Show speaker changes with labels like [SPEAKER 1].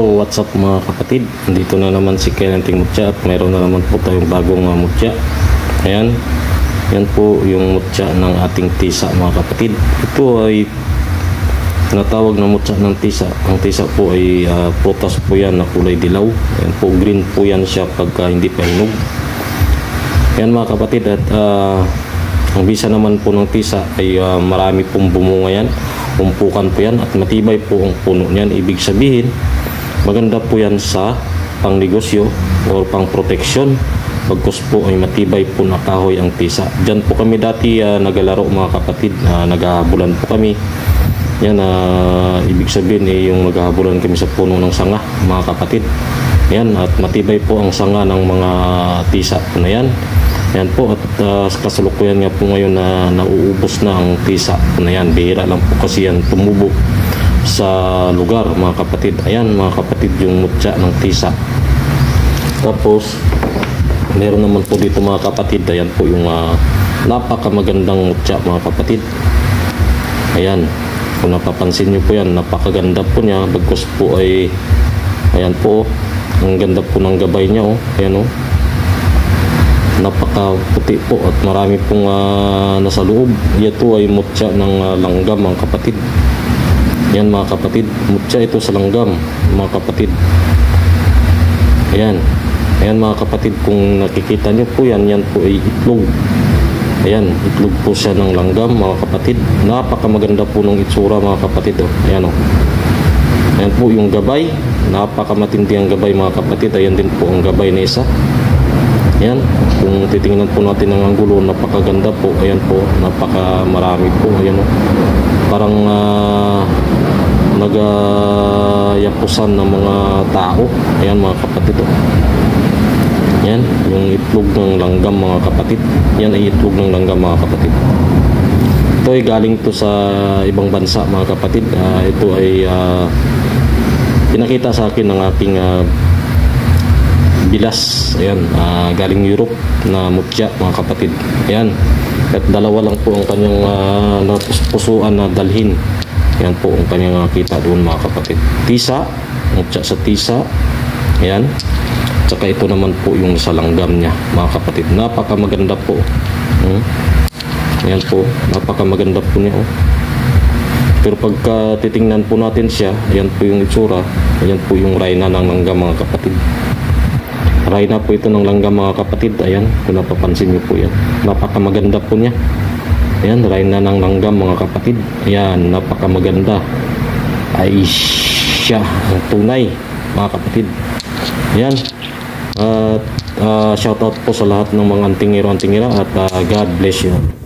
[SPEAKER 1] what's up mga kapatid? Dito na naman si Kelenting Mutya at mayroon na naman po tayong bagong uh, mutya. Ayan. Yan po yung mutya ng ating tisa mga kapatid. Ito ay tinatawag na mutya ng tisa. Ang tisa po ay uh, prutas po yan na kulay dilaw. Ayan po, green po yan siya pagka hindi pa hinog. Ayan mga kapatid at uh, ang bisa naman po ng tisa ay uh, marami pong bumunga yan umpukan po yan at matibay po ang puno niyan. Ibig sabihin, maganda po yan sa pangnegosyo o pang protection. Pagkus po ay matibay po na kahoy ang tisa. Diyan po kami dati uh, nagalaro mga kapatid, uh, naghahabulan po kami. Yan, uh, ibig sabihin eh, yung naghahabulan kami sa puno ng sanga mga kapatid. Yan, at matibay po ang sanga ng mga tisa po na yan. Yan po at uh, kasalukuyan nga po ngayon na nauubos na ang tisa na yan. Bihira lang po kasi yan tumubo sa lugar mga kapatid. Ayan mga kapatid yung mutya ng tisa. Tapos meron naman po dito mga kapatid. Ayan po yung uh, napakamagandang mutya mga kapatid. Ayan. Kung napapansin nyo po yan, napakaganda po niya. Bagkos po ay ayan po. Ang ganda po ng gabay niya oh. Ayan oh napaka puti po at marami pong uh, nasa loob. Ito ay mutya ng uh, langgam mga kapatid. Yan mga kapatid, mutya ito sa langgam mga kapatid. Ayan. Ayan mga kapatid, kung nakikita nyo po yan, yan po ay itlog. Ayan, itlog po siya ng langgam mga kapatid. Napakamaganda po ng itsura mga kapatid. Oh. Ayan oh. Ayan po yung gabay. Napakamatindi ang gabay mga kapatid. Ayan din po ang gabay na isa. Yan, kung titingnan po natin ang anggulo, napakaganda po. Ayan po, napaka marami po. Ayan o. Parang uh, nagayapusan ng mga tao. Ayan mga kapatid o. Yan, yung itlog ng langgam mga kapatid. Yan ay itlog ng langgam mga kapatid. Ito ay galing to sa ibang bansa mga kapatid. Uh, ito ay uh, pinakita sa akin ng aking uh, bilas ayan uh, galing Europe na mutya mga kapatid ayan at dalawa lang po ang kanyang uh, napuspusuan na dalhin ayan po ang kanyang uh, kita doon mga kapatid tisa mutya sa tisa ayan tsaka ito naman po yung sa langgam niya mga kapatid napaka maganda po hmm? ayan po napaka maganda po niya oh. pero pagka titingnan po natin siya ayan po yung itsura ayan po yung rayna ng langgam mga kapatid Try na po ito ng langgam mga kapatid. Ayan, kung napapansin niyo po yan. Napakamaganda po niya. Ayan, na ng langgam mga kapatid. Ayan, napakamaganda. Ay siya ang tunay mga kapatid. Ayan. At uh, uh, shout out po sa lahat ng mga antingero-antingera at uh, God bless you.